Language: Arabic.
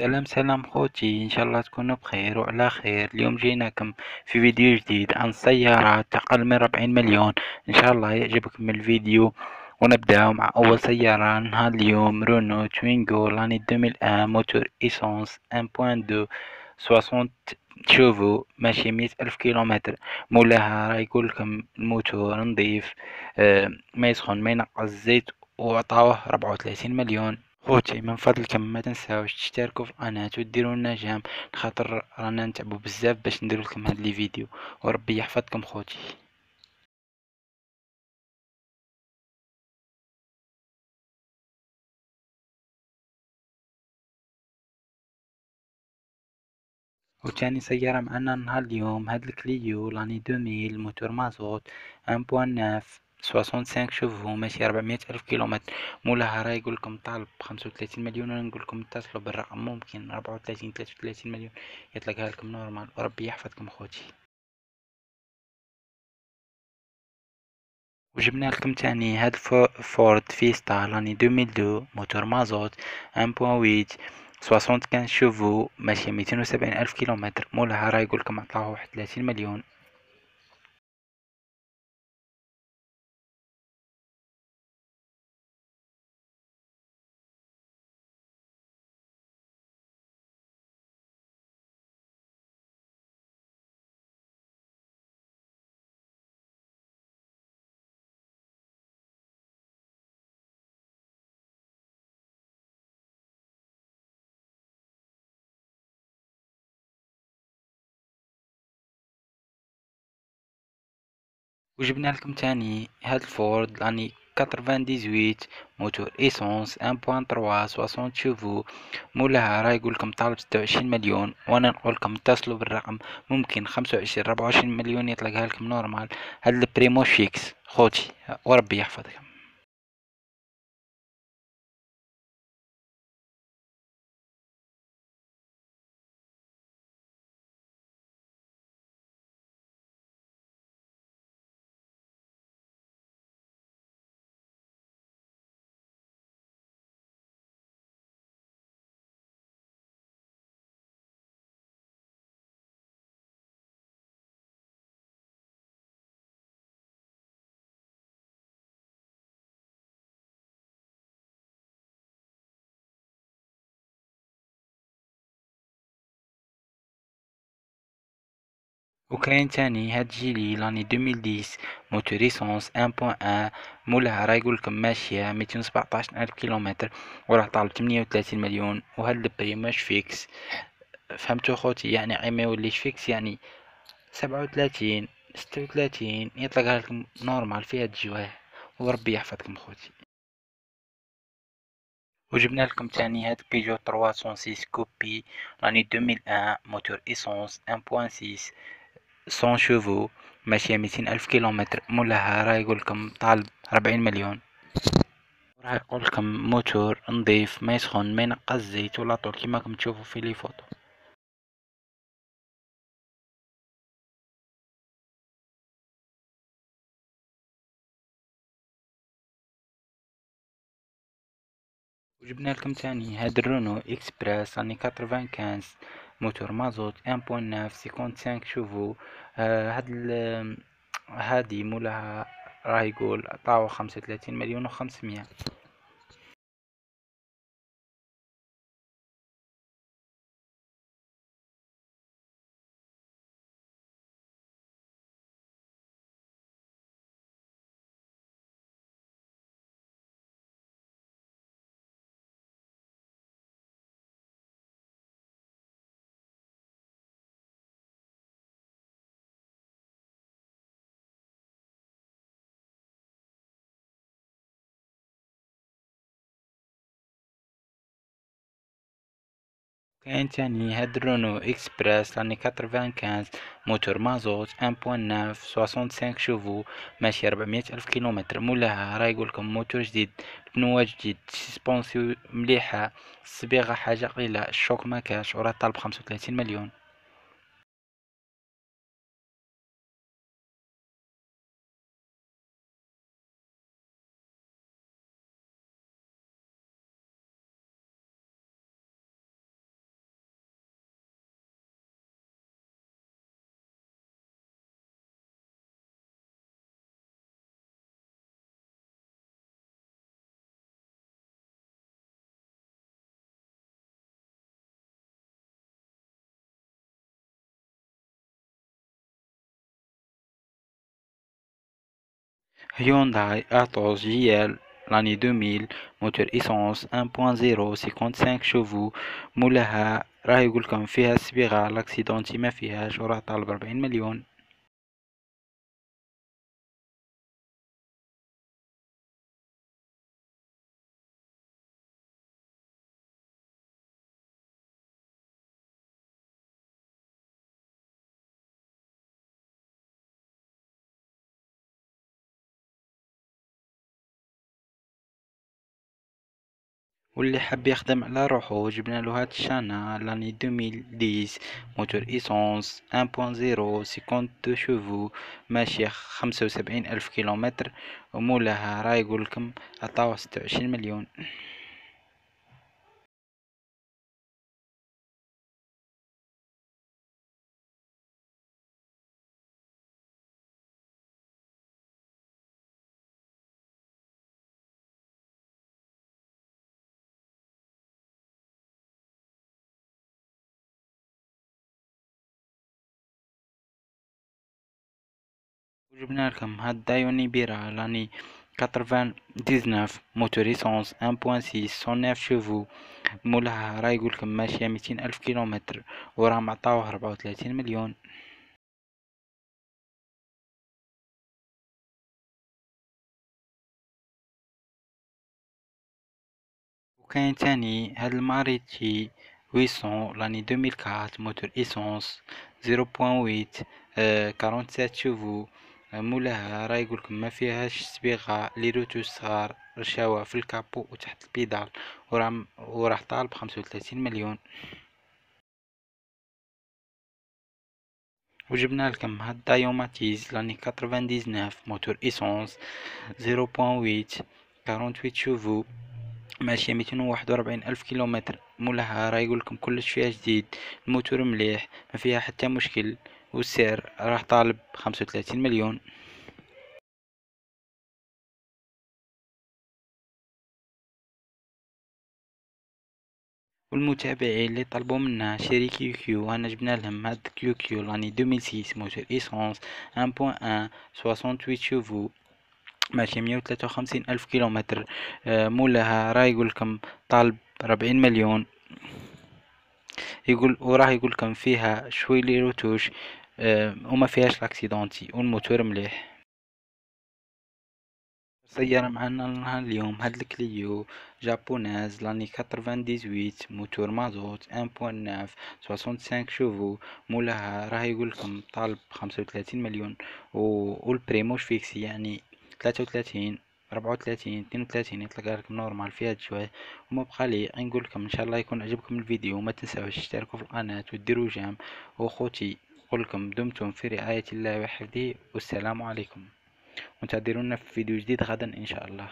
سلام سلام خوتي. إن شاء الله تكونوا بخير وعلى خير. اليوم جيناكم في فيديو جديد عن سيارات أقل من ربعين مليون. إن شاء الله يعجبكم الفيديو. ونبدأ مع أول سيارة. نهار اليوم رونو توينغو l'année 2001 moteur essence 1.2 60 chevaux ماشي مية ألف كيلومتر. مولاها راه يقولكم الموتور نظيف. ما يسخن ما ينقص زيت وعطاوه ربعة وثلاثين مليون. خوتي من فضلكم ما تنساوش تشتركوا في القناة وديروا لنا j'aime خاطر رانا نتعبوا بزاف باش نديروا لكم هاد les vidéos وربي يحفظكم خوتي وتاني سيارة معنا نهار اليوم هاد الكليو l'année deux mille moteur مازوت un point neuf soixante-cinq chevaux ماشي ربعمية ألف كيلومتر. مولاها راه يقولكم طالب خمسة وثلاثين مليون وأنا نقولكم اتصلوا بالرقم ممكن ربعة وثلاثين ثلاثة وثلاثين مليون. يطلقها لكم normal وربي يحفظكم خوتي وجبنا لكم تاني هاد فورد فيستا l'année 2002 موتور مازوت 1.8 75 chevaux ميتين وسبعين ألف كيلومتر. مولاها راه يقولكم عطاوه واحد ثلاثين مليون. وجبنا لكم تاني هاد الفورد l'année quatre-vingt moteur essence un point trois soixante chevaux. مولاها راه يقولكم طالب ستة وعشرين مليون وأنا نقولكم اتصلوا بالرقم. ممكن خمسة وعشرين ربعة وعشرين مليون يطلقها لكم normal هاد ال prix مو fixe خوتي وربي يحفظكم. وكاين تاني هاد جيلي l'année 2010 moteur essence 1.1 مولها راه يقولكم ماشية ميتين وسبعطاش ألف كيلومتر وراه طالب تمنية وثلاثين مليون وهاد ال prix ماش fixe فهمتو خوتي يعني عي ما يوليش fixe يعني سبعة وثلاثين ستة وثلاثين يطلقها لكم normal في هاد الجواه وربي يحفظكم خوتي وجبنا لكم تاني هاد بيجو 306 coupé l'année 2001 moteur essence 1.6 100 chevaux ماشية ميتين ألف كيلومتر مولاها راه يقولكم طالب ربعين مليون راه يقولكم موتور نظيف ما يسخن ما ينقص زيت ولا طول كيما راكم تشوفوا في les photos وجبنا لكم تاني هاد الرونو اكسبريس l'année quatre-vingt-quinze moteur مازوت un point neuf soixante-cinq chevaux. آه هاد هادي مولاها راه يقول عطاو خمسة وثلاثين مليون وخمسمية. كاين تاني هاد رونو إكسبريس l'année quatre-vingt-quinze moteur مازوت un point neuf soixante-cinq chevaux ماشي ربعمية ألف كيلومتر. مولاها راه يقولكم موتور جديد بنوة جديد suspension مليحة الصبيغة حاجة قليلة الشوك مكاش وراه طالب خمسة وثلاثين مليون. هيونداي اثوس GL l'année 2000 moteur essence 1.0 55 chevaux مولاها راه يقولكم فيها الصبيغة l'accidenté ما فيهاش وراه طالب 40 مليون واللي حاب يخدم على روحو جبنا له هاد الشانا لاني 2010 موتور إيسونس 1.0 52 شوفو خمسة وسبعين ألف كيلومتر ومولاها راه يقولكم عطاوه ستة وعشرين مليون. وجبنا لكم هاد دايو نوبيرا l'année 99 moteur essence 1.6 109 chevaux مولاها راه يقولكم ماشية ميتين ألف كيلومتر وراه معطاوه ربعة وثلاثين مليون وكاين تاني هاد الماروتي huit cents l'année 2004 moteur essence 0.8 quarante-sept chevaux مولاها راه يقولكم ما فيهاش صبيغة les retouches صغار رشاوة في ال capot وتحت ال pédale وراه وراه طالب خمسة وثلاثين مليون. وجبنا لكم هاد دايو ماتيز l'année 99 moteur essence 0.8 48 chevaux. ماشية ميتين وواحد وربعين ألف كيلومتر. مولاها راه يقولكم كلش فيها جديد الموتور مليح ما فيها حتى مشكل. والسعر راح طالب خمسة وثلاثين مليون. والمتابعين اللي طلبوا منا شري كيو كيو أنا جبنا لهم هاد كيو كيو l'année 2006 moteur essence 1.1 68 chevaux ماشي مية وتلاتة وخمسين ألف كيلومتر. آه، مولاها راه يقولكم طالب ربعين مليون. يقول وراه يقولكم فيها شوي les retouches آه، وما فيهاش l'accidenté والموتور مليح. سيارة معنا اليوم. هاد الكليو japonaise l'année 98 موتور مازوت 1.9 65 chevaux. مولاها راه يقولكم طالب خمسة وثلاثين مليون. وال prix موش fixé يعني ثلاثة وثلاثين ربعة وثلاثين اثنين وثلاثين يطلق لكم normal في هاد شوية وما بقى لي نقول لكم إن شاء الله يكون عجبكم الفيديو. وما تنساوش تشتركوا في القناة وتديروا جيم. وأخوتي نقول لكم دمتم في رعاية الله وحفظه. والسلام عليكم. وانتظرونا في فيديو جديد غدا إن شاء الله.